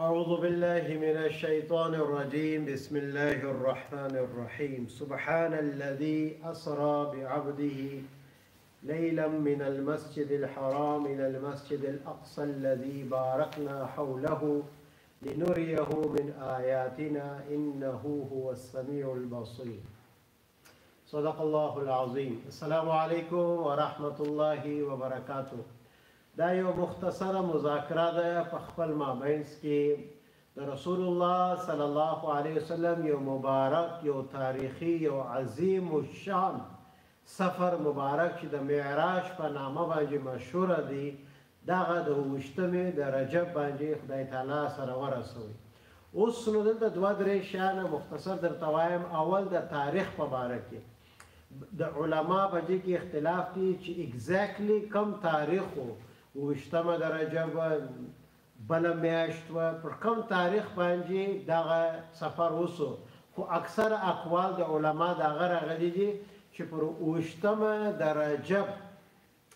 أعوذ بالله من الشيطان الرجيم بسم الله الرحمن الرحيم سبحان الذي أسرى بعبده ليلا من المسجد الحرام إلى المسجد الأقصى الذي باركنا حوله لنريه من آياتنا إنه هو السميع البصير صدق الله العظيم السلام عليکم ورحمت الله وبرکاته دا يو مختصره مذاکره ده په خپل مابينس کې د رسول الله صلی الله عليه وسلم يو مبارک يو تاريخي يو عظيم الشان سفر مبارک چې د معراج په نامه باندې مشهور دی دغه د اوویشتمې د رجب باندې خدای تعالی سره ورسوی اوس نو دلته دوه درې شیان مختصر درته وایم اول د تاریخ په باره کې د علما په دې کې اختلاف دي چې اګزیکټلی کم تاریخ وو اوویشتمه د رجب بل میاشت و پر کم تاریخ باندې دغه سفر وسو خو اکثر اقوال د علما دا غره غلي دي چې پر اوشتمه د رجب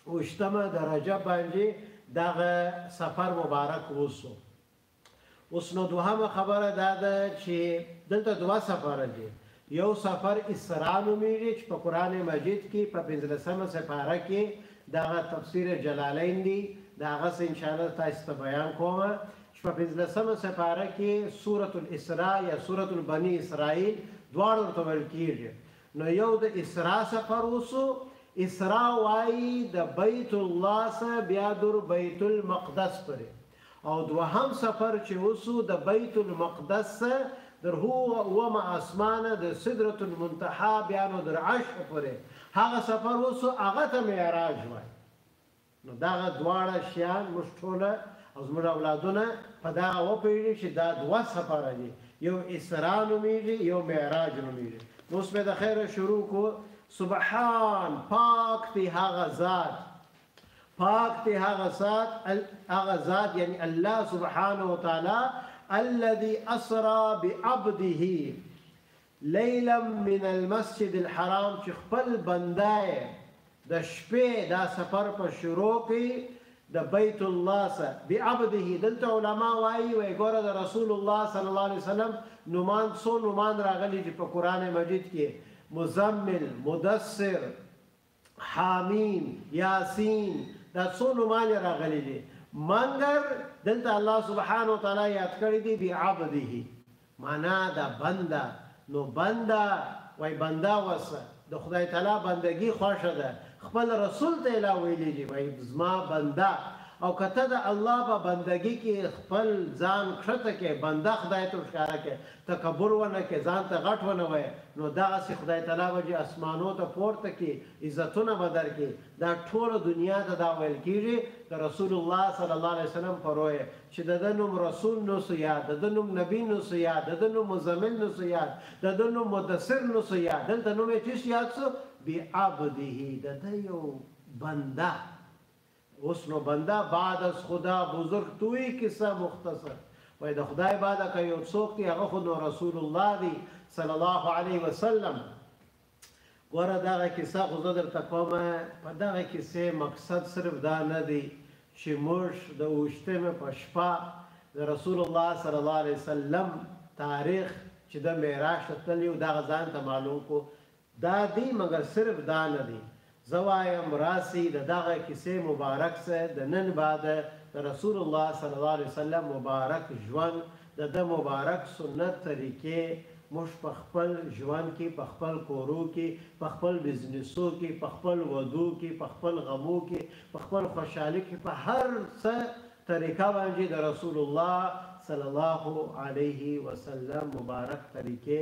اوشتمه د رجب باندی دغه سفر مبارک وسو اوس نو دوهمه خبره دا ده چې دلته دوه سفر دي یو سفر اسرا نومیږي چې په قران مجید کې په پنځلسمه سپاره کې دغه تفسیر جلالین دی داغه سه ان شاء الله تاسو ته بیان کوم چې په پنځلسمه سپاره کې سورۃ الاسراء یا سورۃ البنی اسرائیل دواړو ته ویل کیږي نو یو د اسرا سفر وسو، اسرا وایی د بیت الله څخه بیا در بیت المقدس پوری او دوهم سفر چه وسو د بیت المقدس څخه در هغه اووم آسمان د سدرة المنتهی بیا نو در عرش پوری هغه سفر وسو هغه ته معراج وایی. نو دغه دواړه شیان موږ ټوله او زموږ اولادونه په دغه وپوهېږي چې دا دوه سفره دي، یو اسرا نومېږي، یو معراج نومېږي. نو اوس مې د خیره شروع کړو، سبحان، پاک دی هغه ذات، پاک دی هغه ذات، هغه ذات یعنې الله سبحانه وتعالی، الذي اسرا بعبده، لیلا من المسجد الحرام چې خپل بنده یې د شپې دا سفر په شروع کړي د بیت الله سره بعبده دلته علما وایي وای ګوره د رسول الله صلی الله علیه وسلم نومان څو نومان راغلي چې په قران مجید کې مزمل مدثر حامیم، یاسین، دا څو نومانې راغلې دې منګر دلته الله سبحانه وتعالی یاد کړې دې بی عبده معنا دا بنده نو بنده وای بنده وس د خدای تعالی بندگی خوښه ده خپل رسول ته لا ویلې دې وای زما بنده او کته د الله په بندگی کې خپل ځان کښته کې بنده خدای ته ښکارا کې تکبر ونه که ځان ته غټ ونه وایه نو دغسې خدای تعالی به جې اسمانو ته پورته کړي عزتونه به درکړي دا ټوله دنیا ته دا ویل کیږي د رسول الله صلی الله علیه وسلم په روی چې دده نوم رسول نسو یاد دده نوم نبی نسو یاد دده نوم مزمل نسو یاد دده نوم مدثر نسو یاد دلته نوم یې چیش یاد سو بی عبده دده یو بنده اوس نو بنده بعد از خدا بزرګ توی کیسه مختصر وای د خدای بعد که یو څوک دی هغه خو نو رسول الله دی صلی الله علیه وسلم ګوره دغه کیسه خو زه درته کوم په دغه کیسې مقصد صرف دا نه دی چې موږ د اوشتمې په شپه د رسول الله صلی الله علیه وسلم تاریخ چې د معراج ته تللی و دغه ځان ته معلوم کو دا دی مګر صرف دا نه دی زه وایم راسی د دغه کیسه مبارک سه د نن بعد د رسول الله صلی الله علیه وسلم مبارک ژوند د ده مبارک سنت طریقه موږ په خپل ژوند کی په خپل کورو کی په خپل بزنسو کی په خپل ودو کی په خپل غمو کی په خپل خوشحالی کی په هر څه طریقه باندی د رسول الله صلی الله علیه وسلم مبارک طریقه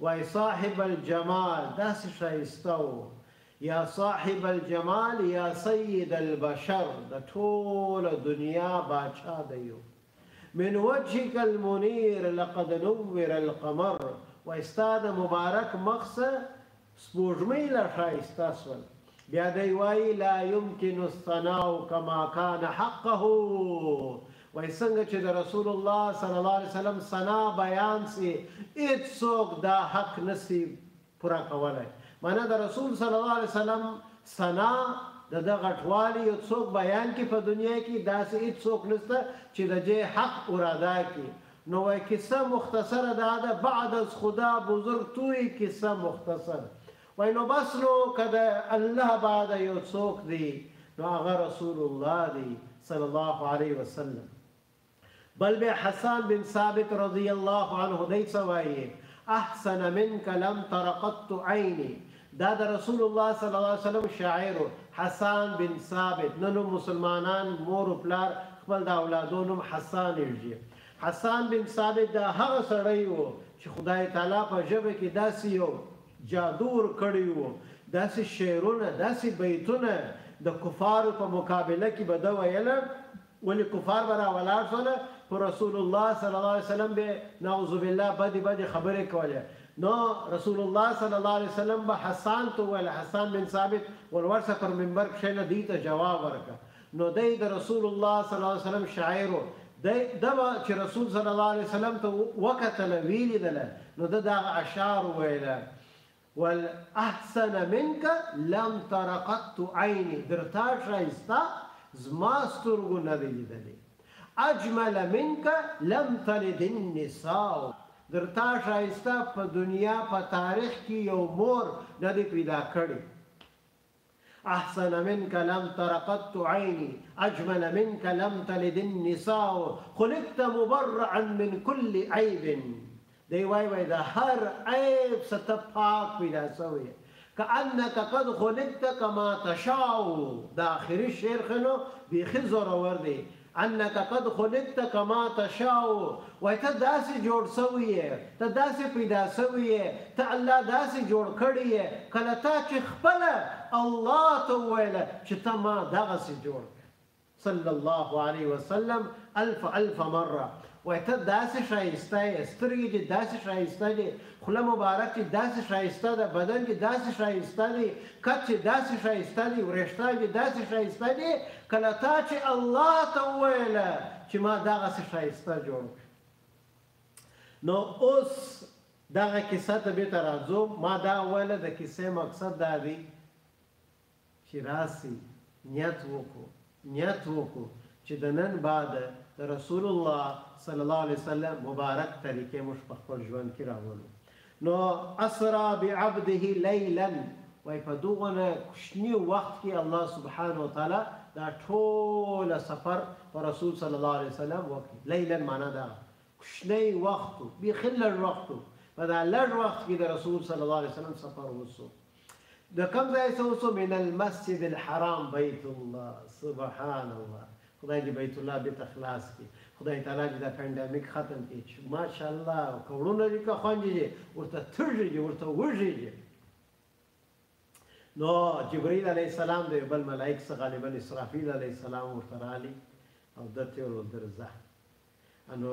وای صاحب الجمال داسې ښایسته و یا صاحب الجمال یا سید البشر د ټوله دنیا باچا دی و من وجهک المنیر لقد نور القمر وای ستا د مبارک مخ څخه سپوږمۍ لا ښایسته شول بیا دی وایی لا یمکن الثناء کما کان حقه وایی څنګه چی د رسول الله صلی الله علیه وسلم ثنا بیان سی هیڅ څوک دا حق نسی پورا کولای معنی د رسول صلی الله علیه وسلم ثنا د د غټوالی یو څوک بیان کی په دنیا کی داسې هیڅ څوک نسته چې د جې حق ارادا کی نو وای کیسه مختصره ده د بعد از خدا بزرگ توری کیسه مختصر وای نو بس نو که د الله بعد یو څوک دی نو هغه رسول الله دی صلی الله علیه وسلم بل به حسان بن ثابت رضی الله عنه دی څه وایي احسن منك لم تر قط عيني دا د رسول الله صلی الله علیه وسلم شاعر حسان بن ثابت نن مسلمانان مور او پلار خپل د اولادو نوم حسان یې حسان بن ثابت دا هغه سړی وو چې خدای تعالی په ژبه کې داسې یو جادو ورکړی وو داسی شعرونه داسی بیتونه د کفارو په مقابله کی به ده ویل ولی کفار به را ولاړ سول په رسول الله صلی الله علیه وسلم به نعوذ بالله بدی بدی خبری کولی نو رسول الله صلی الله علیه وسلم به حسان ته ویل حسان بن ثابت ورورسه پر منبر کښینه دی ته جواب ورکه نو دی د رسول الله صلی الله علیه وسلم شاعر و، دی ده به چې رسول صلی الله علیه وسلم ته وکتله، ویې لیدله، نو ده دغه اشعار وویله، ول احسن منک لم تر قط عینی، درتا ښایسته زما سترګو نه دی لیدلې، اجمل منک لم تلد النساء، درتا ښایسته په دنیا په تاریخ کې یو مور نه دی پیدا کړې. احسن منک لم تر قط عینی اجمل منک لم تلد النساء خلقت مبرعا من کل عیب دی وای وای د هر عیب څخه ته پاک پیدا سوی یې کأنک قد خلقت کما تشاء دا اخري شعر خو نو بیخي زورور دی انک قد خلقت کما تشاء وایې ته داسې جوړ شوی یې، ته داسې پیدا شوی یې، ته الله داسې جوړ کړی یې، کله تا چې خپله الله ته وویل چې ته ما دغسې جوړ کړه صلی الله علیه وسلم الف الف مره. وای ته داسې ښایسته یې، سترګې دې داسې ښایسته دې، خوله مبارک دې داسې ښایسته ده، بدن دې داسې ښایسته دی، قد چې داسې ښایسته دی، وریښتان دې داسې ښایسته دې، که له تا چې الله ته وویله چې ما دغسې ښایسته جوړ کړ. نو اوس دغه کیسه ته بیرته راځو، ما دا وویله د کیسې مقصد دا دی کي راسي نيت وکو نيت وکو چي د نن بعد د رسول الله صلی الله عليه وسلم مبارک طريقه موږ په خپل ژوند کي راولو نو اسرا بعبده ليلا وايي په دغونه کوچني وخت کي الله سبحانه وتعالی دا ټول سفر په رسول صلی الله عليه وسلم وکړي ليلا معنا دا کوچني وخت بيخي لږ وخت په دا لږ وخت کي د رسول صلی الله عليه وسلم سفر وسو د کوم ځای څخه وڅو من المسجد الحرام بیت الله سبحان الله خدای دې بیت الله بیت خلاص کړي خدای تعالی دې دا پاندامیک ختم کړي چې ماشاءالله کورونه دې که خوندې دي ورته تږي دي ورته وږي دي نو جبرئیل علیه السلام دی بل ملائک څخه غالبا اسرافیل علیه السلام ورته رالی او د تیرو درځه انو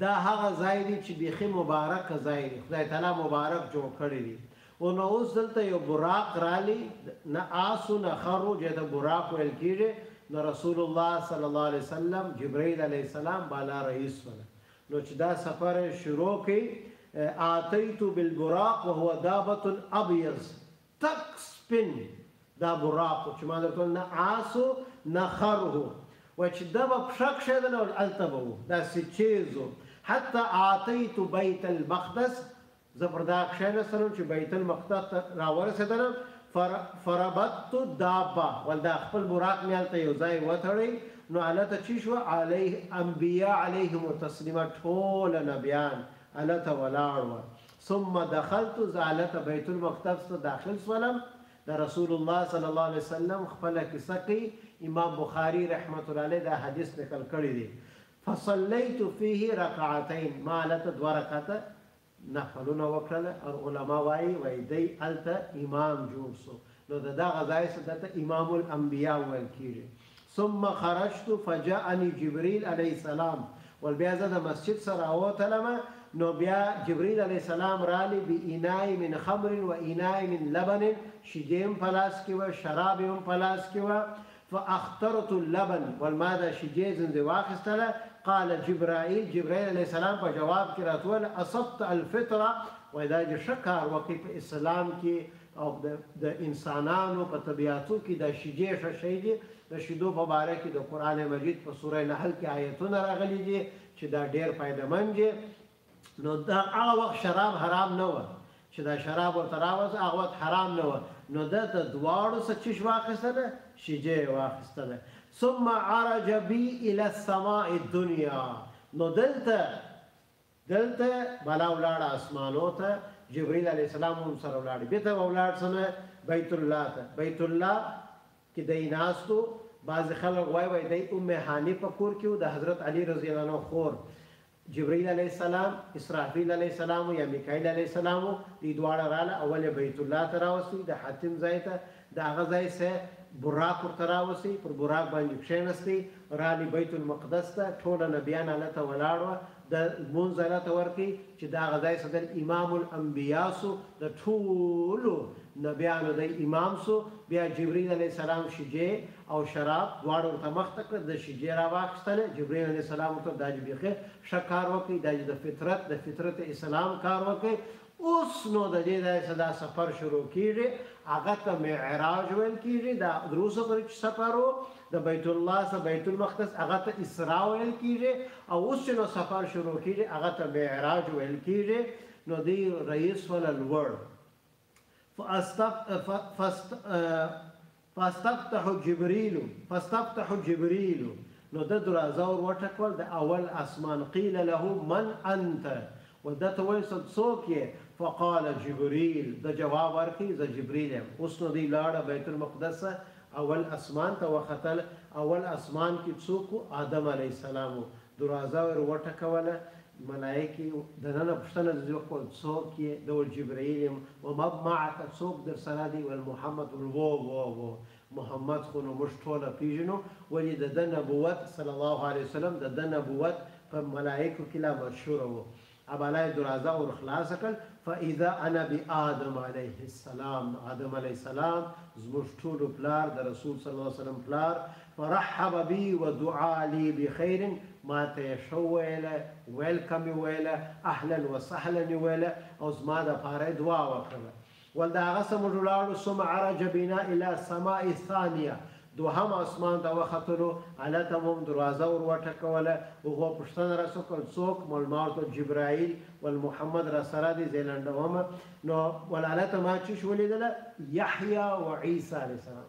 دا هغه ځای دی چی بیخی مبارک ځای دی خدای تعالی مبارک جوړ کړی دی اونو اوس دلته یو براق رالی نه آسو نه خرو جیته براق ویل کیږی نو رسول الله صلی الله علیه وسلم جبرئیل علیه السلام بالا رئیس ولا نو چی دا سفر شروع کی آتیتو بالبراق وهو دابت ابیض تک سپين دا براق و چې ما درته وويل نه آس و نه خر و وای چې دا به پښه کښېدله ول هلته به و داسې تېز و حتی آتيت بيت المقدس زه پر دا کښېنستلم چې بيت المقدس ته راورسېدلم فر فربطت دابه ول دا خپل براق مې هلته یو ځای وتړی نو هلته چې شو علیه انبیا علیهم التسلیمه ټول نبیان هلته ولاړ وه ثم دخلت زالت بیت المقدس ته داخل سولم د رسول الله صلی الله علیه وسلم خپله کیسه کوي امام بخاری رحمت الله علیه دا حدیث نقل کړی دی فصلیت فيه رکعتین ما هلته دوه رکعته نفلونه وکړل او علما وایي وایي دی هلته امام جوړ سو نو د دغه ځای څخه دته امام الانبیا ویل کیږي ثم خرجت فجاءني جبريل عليه السلام ول بيا زه د مسجد څخه راووتلم نو بيا جبريل عليه السلام رالي بإناء من خمر وإناء من لبن شيدې هم په لاس کې وه شراب يې هم په لاس کې وه فأخترت اللبن ول ما دا شيدې ځنځې واخيستله قال جبرائيل جبرائيل عليه السلام په جواب کې راته وويل اصبت الفطره وای دا دې ښه کار وکړ په اسلام کې او د انسانانو په طبیعاتو کې دا شیدې ښه شی دي، د شیدو په باره کې د قرآن مجید په سوره نحل کې آیتونه راغلي دي چې دا ډیر فایده مند دي، نو د هغه وخت شراب حرام نه وه چې دا شراب ورته راوست هغه وخت حرام نه وه نو ده د دواړو څخه چیش واخیستله شیدې یې واخیستله ثم عرج بی الی السماء الدنیا نو دلته دلته بلا ولاړه اسمانو ته جبريل عليه السلام هم سره ولاړ بيته به ولاړ سم بيت الله ته بيت الله کې دای ناستو بعض خلک وای وای دای ام هاني په کور کې د حضرت علي رضی الله عنه خور جبريل عليه السلام اسرافيل عليه السلام یا میکائیل عليه السلام دی دواړه رااله اول بیت الله ته راوستي د حاتم ځای ته د هغه ځای سه براق ورته راوسي، پر براق باندي کښېنستي، رالي بيت المقدس ته، ټوله نبيان هلته ولاړ وه، ده لمونځ هلته ورکي، چي د هغه ځای سه دل امام الانبياء سو، د ټولو نبيانو دی امام سو، بيا جبريل عليه السلام شيجې او شراب دواړه ورته مخ ته کړل، ده شيجې راواخيستله، جبريل عليه السلام ورته وويل، دا دي بيخي ښه کار وکړ، دا دي د فطرت، د فطرت اسلام کار وکړ، اوس نو د دې ځای څخه دا سفر شروع کېږي، هغه ته معراج ویل کېږي، دا درو سفر چې سفر و، د بیت الله څخه بیت المقدس، هغه ته اسراء ویل کېږي او اوس چې نو سفر شروع کېږي، هغه ته معراج ویل کېږي، نو دی رئیس ولا لوړ، فاستف، فاست، فاستفتح جبریل فاستفتح جبریل نو ده دروازه ور وټکول د اول اسمان قیل له من انت و ده ته ویل سول څوک یې فقال جبریل ده جواب ورکړي زه جبریل یم اوس نو دوی لاړه بیت المقدس ته اول اسمان ته وختل اول اسمان کې څوک وو آدم علیه السلام وو دروازه ور وټکوله ملائکې دننه پوښتنه ځنې وکړه، څوک یې؟ ده وویل، جبرائیل یم. ومن معک، څوک درسره دی؟ ویل، محمد. وویل، وو وو وو، محمد خو نو موږ ټوله پېژنو، ولې د ده نبوت، صلی الله علیه وسلم، د ده نبوت په ملائکو کې لا منشور و. ابله یې دروازه ور خلاصه کړل، فاذا انا بآدم علیه السلام، آدم علیه السلام، زموږ ټولو پلار، د رسول، صلی الله علیه وسلم، پلار، فرحب بي ودعا لي بخير ماته يې ښه وويل، ويلکم يې وويل، اهلا وسهلا يې وويل او زما لپاره يې دعا وکړله. ول د هغه څخه موږ ولاړو ثم عرج بنا الي السماء الثانيه دوهم اسمان ته وختلو هلته مو هم دروازه ور وټکوله هغو پوښتنه راسره وکړه څوک ول ما ورته جبرائيل ول محمد راسره دی زه لنډوم نو ول هلته ما چی شو ليدله يحيی و عيسی عليه السلام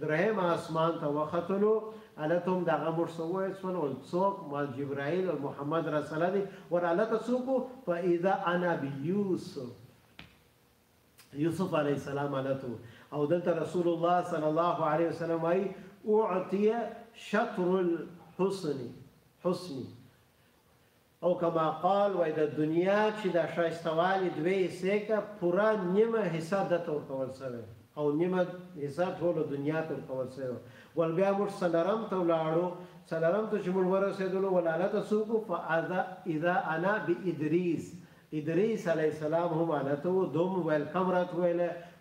دريم آسمان ته وختلو هلته هم د هغه موږ څه وويل سول ول څوک مال جبرائيل او محمد رسله دي ور هلته څوک وو فاذا انا بيوسف يوسف عليه السلام هلته او دلته رسول الله صلى الله عليه وسلم وايي اعطي شطر الحسن حسني او کما قال وای د دنیا چی د ښایسته والی دوې حصې که پوره نیمه حصه ده ته ورکول سوې او نیمه حصه ټوله دنیا ته ورکول سوې وه ول بیا موږ څلرم ته ولاړو څلرم ته چی موږ ورسیدلو ول هلته څوک وو فاذا اذا انا بادریس ادریس علیه السلام هم هلته و، ده هم ویلکم راته وویل،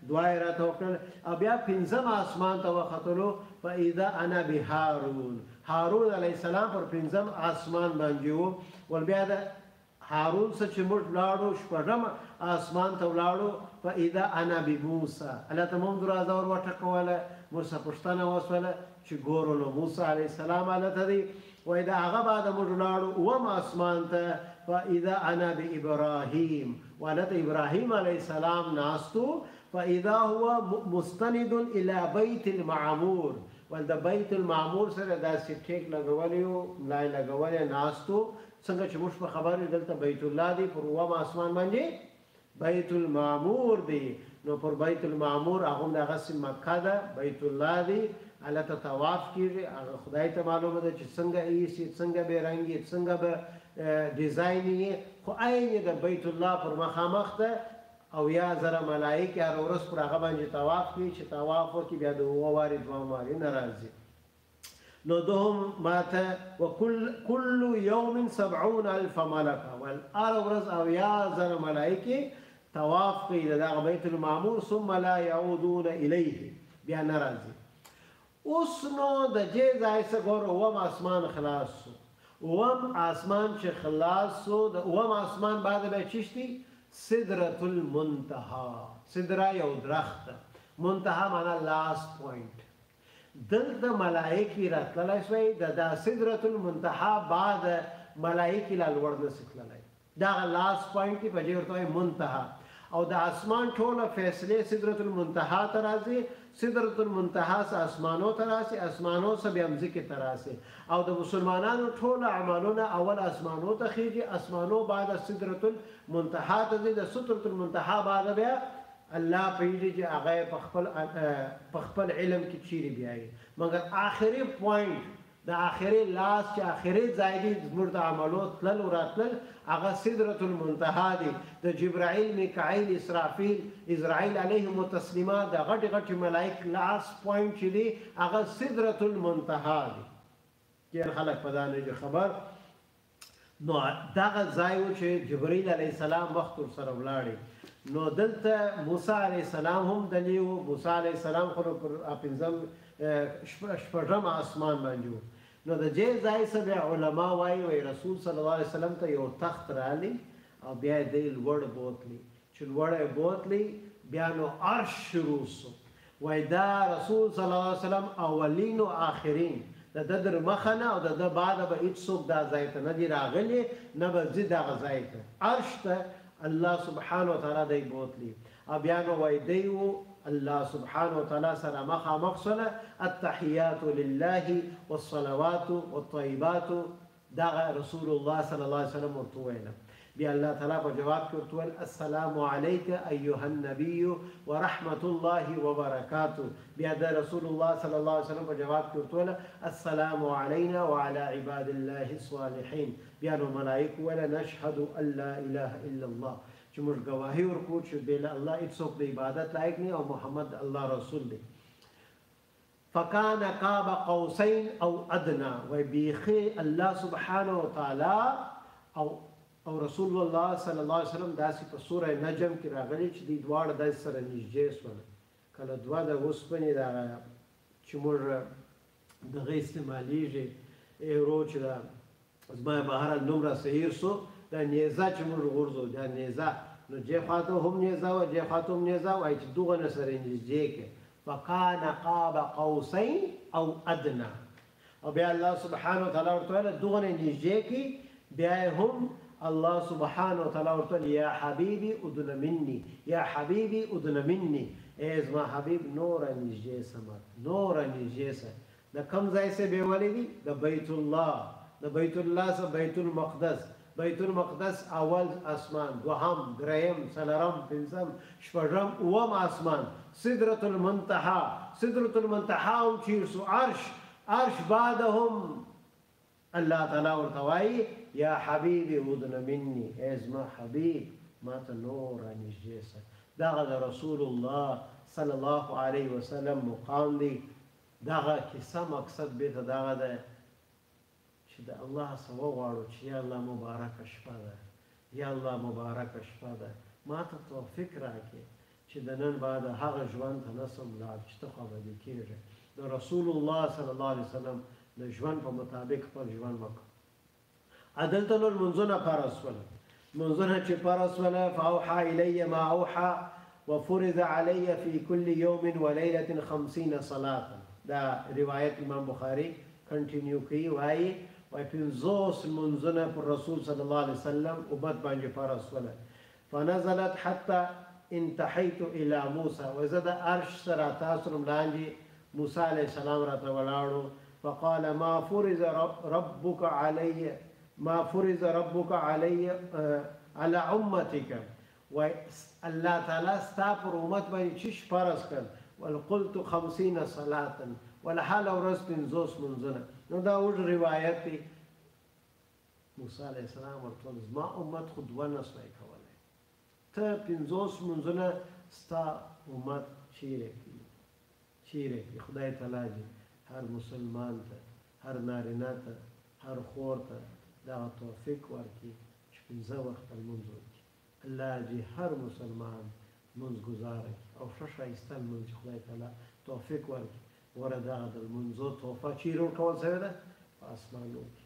دعا یې راته وکړل او بیا پنځم آسمان ته وختلو، فاذا انا بهارون، هارون علیه السلام پر پنځم آسمان باندې و، ول بیا د هارون څخه چې موږ لاړو شپږم آسمان ته ولاړو، فاذا انا بموسی، هلته مو هم دروازه ور وټکوله، موږ څخه پوښتنه وشوله چې ګورو نو موسی علیه السلام هلته دی، وایي د هغه بعد موږ لاړو اووم اسمان ته فاذا انا بابراهیم والته ابراهیم علیه السلام ناست و فاذا هو مستند الى بیت المعمور ول د بیت المعمور سره داسې ټیک لګولی و ملا یې لګولی ناست و څنګه چې موږ په خبر یو دلته بیت الله دی پر اووم اسمان باندې بیت المعمور دی نو پر بیت المعمور هغه دغسی مکه ده بیت الله دی هلته طواف کیږی هغه خدای ته معلومه ده چی څنګه ایس یی څنګه به رنګ یی څنګه به ډیزاین یی خو عین یی د بیت الله پر مخامخ ده او یا زره ملائک هر ورځ پر هغه باندې طواف کوي چې طواف وکړي بیا د هغه واري دوه واري نه راځي نو ده هم ماته وکل کل یوم سبعون الف ملک ول هره ورځ اویا زره ملایکې طواف کوي د دغه بیت المعمور ثم لا یعودون الیه بیا نه راځي اوس نو د جې ځای څخه ګور اوم اسمان خلاص سو اوم اسمان چې خلاص سو د اوم اسمان بعد به چشتي سدرۃ المنتها سدرا یو درخت منتها معنا لاست پوینټ دلته ملائکی راتللای سوای د دا سدرة المنتهی بعد ملائکی لا لوړ نسی تللای دا هغه لاس پوینټ دی په جی ورته وای منتهی او د اسمان ټوله فیصلی سدرة المنتهی ته راځی سدرة المنتهی څخه اسمانو ته راسی اسمانو څخه بیا مځکی ته راسی او د مسلمانانو ټول اعمالونه اول اسمانو ته خیږی اسمانو بعد سدرة المنتهی ته ځی د سدرة المنتهی بعد بیا الله پوهیږي چې هغه یې پخپل پخپل علم کې چیرې بیایي مګر آخري پوینټ د آخري لاس چې آخري ځای دی زموږ د عملو تلل او راتلل هغه سدرة المنتهى دی د جبرائیل میکائیل اسرافیل اسرائیل علیهم التسلیما د غټ غټ ملائک لاس پوینټ چې دی هغه سدرة المنتهى دی ډیر خلک په دا نه خبر نو دغه ځای و چې جبرئیل علیه السلام وخت ورسره ولاړی نو دلته موسی علیه السلام هم دلی و موسی علیه السلام خو پر پنځم شپږم اسمان باندې و نو د جې ځای سره علما وایي وای رسول صلی الله علیه وسلم ته یو تخت رالی او بیا یې دی لوړ بوتلی چې لوړی بوتلی بیا نو عرش شروع سو وای دا رسول صلی الله علیه وسلم اولین او آخرین د ده در مخه نه او د ده بعده به هیڅ څوک دا ځای ته نه دي راغلي نه به ځي دغه ځای ته عرش ته الله سبحانه وتعالی دی بوتلی او بیا نو وای دی وو الله سبحانه وتعالی سره مخامخ سره التحیات لله والصلوات والطیبات دغه رسول الله صلی الله علیه وسلم ورته وویل بیا الله تعالی په جواب کې ورته وویل السلام علیک ایها النبی ورحمت الله وبرکاته بیا د رسول الله صلی الله علیه وسلم په جواب کې ورته وویل السلام علینا وعلى عباد الله الصالحین بیا نو ملائک ولا نشهد ان لا اله الا الله چې موږ گواهی ورکو چې بل الله هیڅوک د عبادت لایق نه او محمد الله رسول دی فکان قاب قوسین او ادنی وای بیخی الله سبحانه وتعالی او او رسول الله صلی الله علیه وسلم داسې په سوره نجم کې راغلي چې دوی دواړه داسې سره نږدې شول کله دوه د اوسپنې دا چې موږ دغه استعمالیږي ایرو چې دا زما یې بهرحال نوم را سهیر سو، دا نیزه چي موږ غورځوو، دا نیزه، نو دې خوا ته هم نیزه وه، دې خوا ته هم نیزه وه، چي دوغنه سره نږدې کړې، فکان قاب قوسین او ادنی، او بیا الله سبحانه وتعالی ورته وویل، دوغنه نږدې کړي، بیا یې هم الله سبحانه وتعالی ورته وویل، یا حبیبي ادن مني، یا حبیبي ادن مني، ای زما حبیب نور را نږدې سه مه، نور را نږدې سه، د کوم ځای څخه بيولي دي؟ د بيت الله د بيت الله څخه بيت المقدس بيت المقدس اول اسمان دوهم دريم څلورم پنځم شپږم اووم اسمان سدرة المنتهی سدرة المنتهی هم چي سو عرش عرش بعده هم الله تعالی ورته وايي يا حبيبي ادن مني اي زما حبيب ماته نور را نږدې سه دغه د رسول الله صلی الله علیه وسلم مقام دی دغه کیسه مقصد بیته دغه ده چې د الله څخه وغواړو چې یا الله مبارک شپه ده یا الله مبارک شپه ده ما ته توفیق راکې چې د نن بعد هغه ژوند ته نسم لاړ چې ته خوابدی کېږې د رسول الله صلی الله علیه وسلم د ژوند په مطابق خپل ژوند وکړه ادلته نو لمنځونه فرض شول منځونه چې فرض شول فاوحا الی ما اوحا وفرض علی فی کل یوم ولیلة خمسین صلاة دا روایت امام بخاری کنټینیو کوي وایي وای پنځوس منځونه پر رسول صلی الله علیه وسلم امت باندې فرض شول فنزلت حتی انتحیت الی موسی وایي زه د عرش څخه راتا سوم لاندې موسی علیه السلام راته ولاړ وو فقال ما فرض ربک علی ما فرض ربک علی علی امتک وایي الله تعالی ستا پر امت باندې چی شي فرض کړ ول قلت خمسین صلاة ولحال ورځ پنځوس منځونه نو دا اوږد روایت دی موسی علیه السلام ورته وویل زما امت خو دوه نه سوای کولی ته پنځوس لمونځونه ستا امت چیرې کوي چیرې کوي خدای تعالی دې هر مسلمان ته هر نارینه ته هر خور ته دغه توفیق ورکړي چې پنځه وخته لمونځ وکړي الله دې هر مسلمان لمونځ ګزار کړي او ښه ښایسته لمونځ چې خدای تعالی توفیق ورکړي غوره دغه د لمونځو تحفه چیرې ورکول سوې ده په اسمانو کې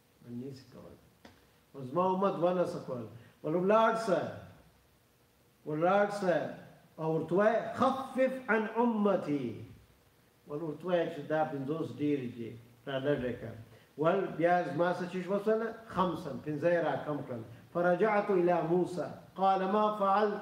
نه څه کول اوس ما امت ونه څه کول ول ولاړ سه ولاړ سه او ورته خفف عن امتي ول ورته چې دا پندوس ډیر دي را لږه کړه ول بیا ما څه چې وصل خمسا پنځه را کم کړل فرجعت الى موسى قال ما فعلت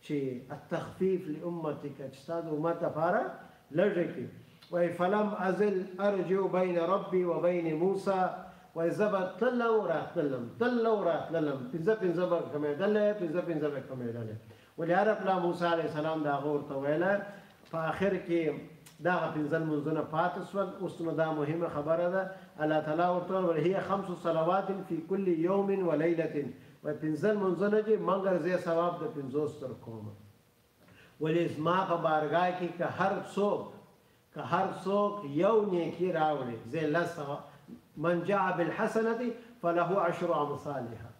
چی التخفیف لامتک چی ستا د امت لپاره لږی کړي وای فلم ازل ارجع بین ربی و بین موسی وای زه به تلل او راتللم تلل او راتللم پنځه پنځه به کمیدلی پنځه پنځه به کمیدلی ولې هره پلا موسی علیه السلام د هغه ورته ویله په آخر کې دغه پنځه لمونځونه پاتې سول اوس نو دا مهمه خبره ده الله تعالی ورته ویل هي خمس صلوات فی کل یوم و لیلة وای پنځه لمونځه نه دي مګر زه ثواب د پنځو ستر کوم ولې زما په بارګاه کې که هر څوک که هر څوک یو نیکی راوړي زه لس من جاء بالحسنه فله عشر امثالها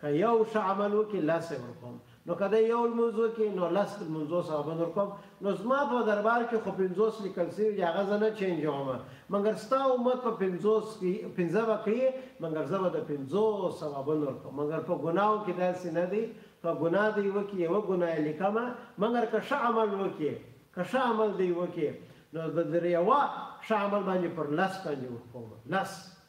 که یو ښه عمل وکړي لس ورکوم نو که د یو لمونځ وکړي نو لس لمونځو ثواب ورکوم نو زما په دربار کې خو پنځوس لیکل سوي دي هغه زه نه چینجوم مګر ستا امت په پنځوس کې پنځه به کړي مګر زه به د پنځو ثوابونه ورکوم مګر په ګناو کې داسې نه دی که ګناه دی وکړي یوه ګناه یې لیکمه مګر که ښه عمل وکړي که ښه عمل دی وکړي نو د درېوه ښه عمل باندې پر لس باندې ورکوم لس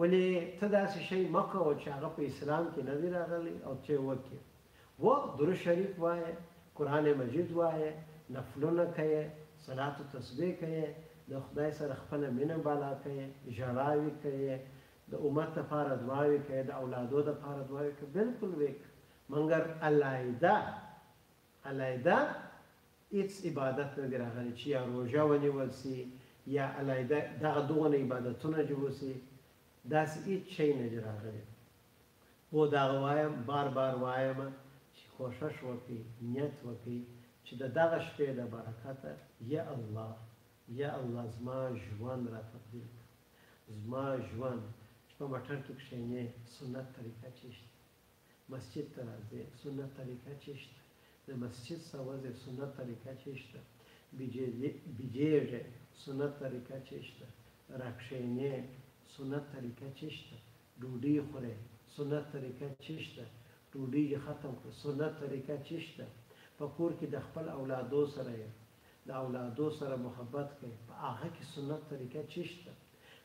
ولې ته داسې شی مه کوه چې هغه په اسلام کې نه دی راغلی او ته یې وکړې. وخت درود شریف وایه، قرآن مجید وایه، نفلونه کوې، صلات او تسبیح کوې، د خدای سره خپله مینه بالا کوې، ژړاوې کوې، د امت دپاره دعاوې کوې، د اولادو دپاره دعاوې کوې، بلکل ویې کړه مګر علايده علیده هیڅ عبادت نه دی راغلی چې یا روژه ونیول سي یا علیده دغه دغونه عبادتونه جې وسي داسې هیڅ شی نه دې راغلی هو دغه وایم بار بار وایم چې کوشش وکړي نیت وکړي چې د دغه شپې د برکته یا الله یا الله زما ژوند را تبدیل کړه زما ژوند چې په مټر کې کښېنې سنت طریقه چیشته مسجد ته راځې سنت طریقه چیشته د مسجد څخه وځې سنت طریقه چیشته بیدیږې سنت طریقه چیشته راکښینې سنت طریقه چیشته ډوډۍ خورې سنت طریقه چیشته ډوډۍ دې ختم کړه سنت طریقه چیشته په کور کې د خپل اولادو سره یې د اولادو سره محبت کړئ په هغه کې سنت طریقه چیشته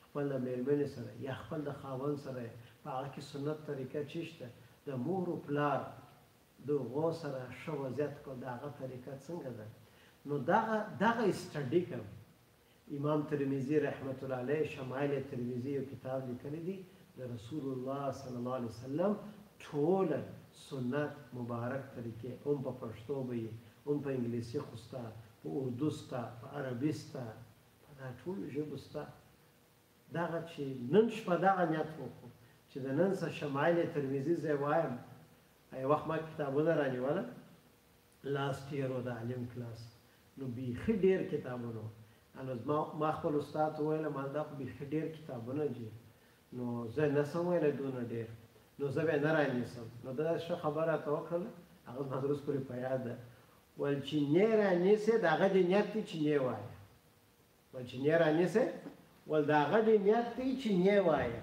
خپل میرمنې سره یا خپل د خاوند سره په هغه کې سنت طریقه چیشته د مور او پلار د غو سره ښه وضعیت کو داغه طریقه څنګه ده نو دغه دغه سټډي کوم امام ترمذي رحمت الله علیه شمائل ترمذي یو کتاب لیکلی دی د رسول الله صلی الله علیه وسلم ټول سنت مبارک طریقې هم په پښتو به یې هم په انګلیسي خو سته په اردو سته په عربي سته په دا ټولو ژبو سته دغه چې نن شپه دغه نیت وکړو چې د نن څه شمایل ترمیزي زه وایم یو وخت ما کتابونه رانیوله لاست يير و د عالم کلاس نو بيخي ډير کتابونه وه انو زما ما خپل استاد ته ويل ما دا خو بيخي ډير کتابونه دي نو زه نه سم ويلای دونه ډير نو زه به نه رانيسم نو ده داسې ښه خبره راته وکړله هغه زما تر اوسه پورې په ياد ده ويل چې نې رانيسې د هغه دې نيت دی چې نې وايه ويل چې نې رانيسې ويل د هغه دې نيت دی چې نې وايه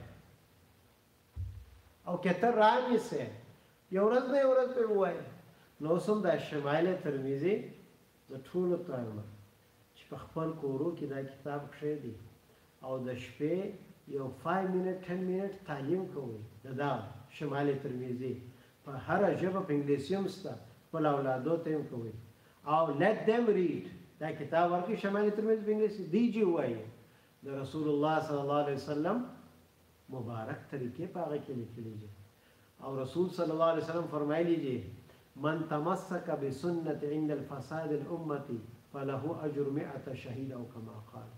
او که ته رانیسې یو ورځ نه یو ورځ به ووایې نو اوس هم دا شمایل ترمیزي زه ټولو ته وایم چې په خپل کورو کې دا کتاب کښېږدي او د شپې یو 5 منټ 10 منټ تعلیم کوئ د دا شمال ترمیزي په هر ژبه په انګلیسي هم سته خپل اولادو ته هم کوئ او let them read دا کتاب ورکړي شمال ترمیزي په انګلیسي دی جی وایي د رسول الله صلی الله علیه وسلم مبارک طریقې په هغه کې لیکلي دي او رسول صلی الله علیه وسلم فرمایلی دي من تمسک بسنت عند الفساد الامه فله اجر 100 شهید او کما قال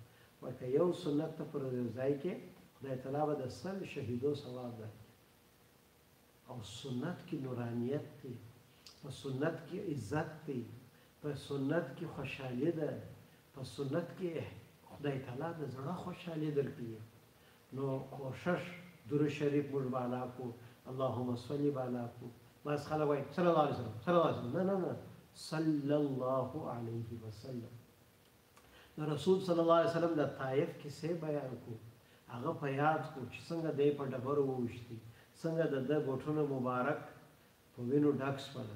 ورکه یو سنت پر ځای کې خدای تعالی به د سل شهیدو ثواب درکړي او سنت کې نورانیت دی په سنت کې عزت دی په سنت کې خوشحالي ده په سنت کې خدای تعالی د زړه خوشحالي درکړي نو کوشش درود شریف موږ بالا کو اللهم صل بالا کو بس خلک وایي صلی الله علیه وسلم صلی الله علیه وسلم نه نه نه صلی الله علیه وسلم د رسول صلی الله علیه وسلم د طائف کیسې بیان کړو، هغه په یاد کړو چې څنګه دی په ډبرو وویشتي، څنګه د ده بوټونه مبارک په وینو ډک شول.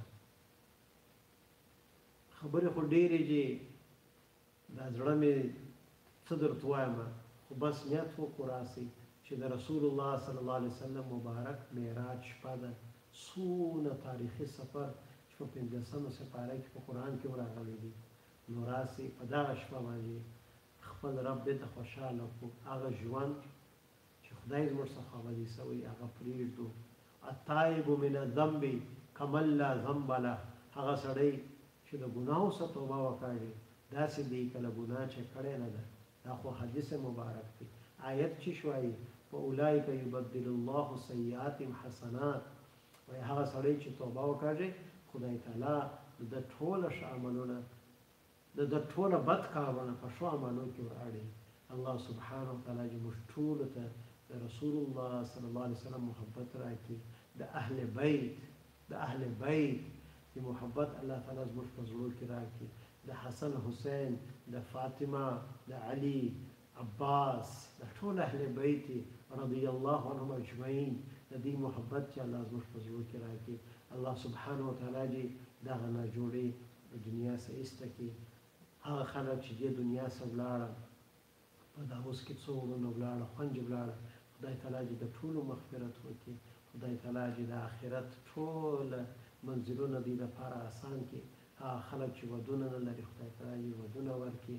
خبرې خو ډېرې دي، دا زړه مې څه درته وایم، خو بس نیت وکړو راسئ چې د رسول الله صلی الله علیه وسلم مبارک معراج شپه ده، څونه تاریخي سفر چې په پنځلسمه سپاره کې په قرآن کې هم راغلی دی، نو راسئ په دغه شپه باندې خپل رب بېرته خوشحاله کړو، هغه ژوند چې خدای زموږ څخه غلي شوی هغه پرېږدو، التائب من الذنب کمن لا ذنب له، هغه سړی چې د ګناهو څخه توبه وکړي داسې دی که له ګناه چې کړې نه ده، دا خو حدیث مبارک دی، آیت چې شوایي، فاولئک یبدل الله سیئاتهم حسنات، وایې هغه سړی چې توبه وکاږي خدای تعالی د ده ټوله ښه عملونه د ده ټوله بد کارونه په ښو عملو کې وراړي الله سبحانه وتعالی دې موږ ټولو ته د رسول الله صلی الله علیه وسلم محبت راکړي د اهل بیت د اهل بیت د محبت الله تعالی زموږ په زړه کې راکړي د حسن حسین د فاطمه د علی عباس دا ټول اهل بیت رضی الله عنهم اجمعین د دې محبت چې الله زموږ په زړه کې راکې الله سبحانه وتعالی دې دغه ناجوړې د دنیا سه ایسته کې هغه خلک چې دې دنیا سه ولاړه په دا اوس کې څو ورونه ولاړه خونج ولاړه خدای تعالی دې د ټولو مغفرت وکړي خدای تعالی دې د آخرت ټول منزلونه دې لپاره آسان کړي هغه خلک چې ودونه نه لري خدای تعالی دې ودونه ورکړي